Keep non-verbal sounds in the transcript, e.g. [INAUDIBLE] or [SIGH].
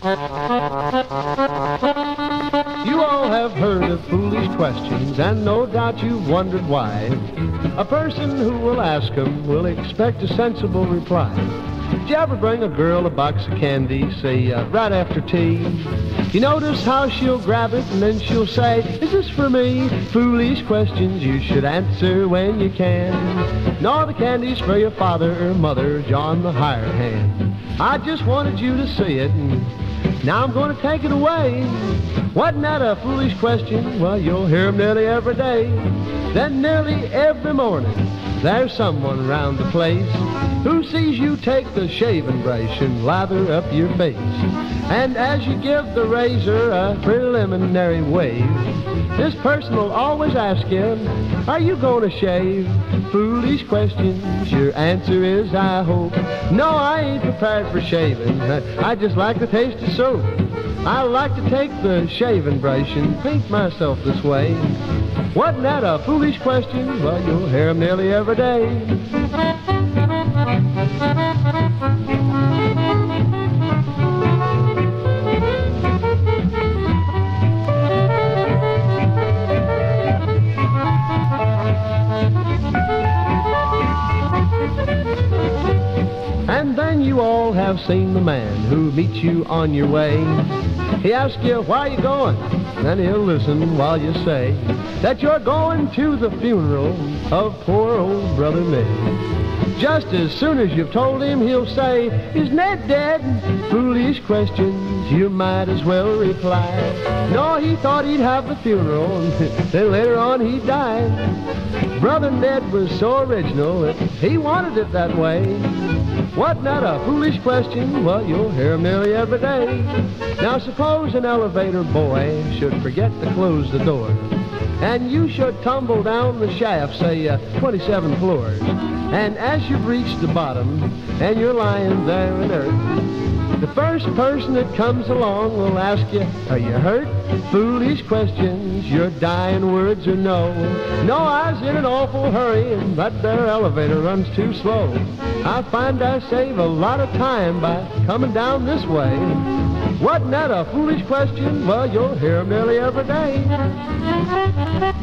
You all have heard of foolish questions, and no doubt you've wondered why. A person who will ask them will expect a sensible reply. Did you ever bring a girl a box of candy, say, uh, right after tea? You notice how she'll grab it and then she'll say, is this for me? Foolish questions you should answer when you can. No, the candy's for your father or mother, John the hired hand. I just wanted you to see it, and now I'm going to take it away. Wasn't that a foolish question? Well, you'll hear 'em nearly every day. Then nearly every morning, there's someone around the place who sees you take the shaving brush and lather up your face. And as you give the razor a preliminary wave, this person will always ask you, are you going to shave? Foolish questions, your answer is I hope. No, I ain't prepared for shaving. I just like the taste of soap. I like to take the shaving brush and paint myself this way. Wasn't that a foolish question? Well, you'll hear 'em nearly every day. You all have seen the man who meets you on your way. He asks you, where you going? And he'll listen while you say that you're going to the funeral of poor old Brother Ned. Just as soon as you've told him, he'll say, is Ned dead? Foolish questions, you might as well reply. No, he thought he'd have the funeral, [LAUGHS] then later on he died. Brother Ned was so original that he wanted it that way. Wasn't that a foolish question? Well, you'll hear 'em nearly every day. Now, suppose an elevator boy should forget to close the door, and you should tumble down the shaft, say, uh, 27 floors. And as you've reached the bottom, and you're lying there in earth, the first person that comes along will ask you, are you hurt? Foolish questions, your dying words are no. No, I was in an awful hurry, that there elevator runs too slow. I find I save a lot of time by coming down this way. Wasn't that a foolish question? Well, you'll hear hear 'em nearly every day.